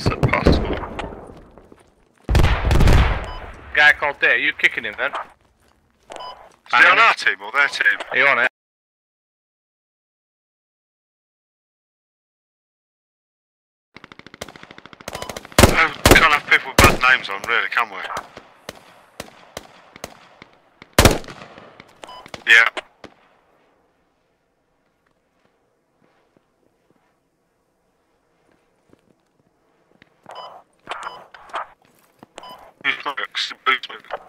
teams that possible. Guy called there, you kicking him then? Is he on our team or their team? Are you on it? Oh, we can't have people with bad names on, really, can we? Yeah. Bootsman.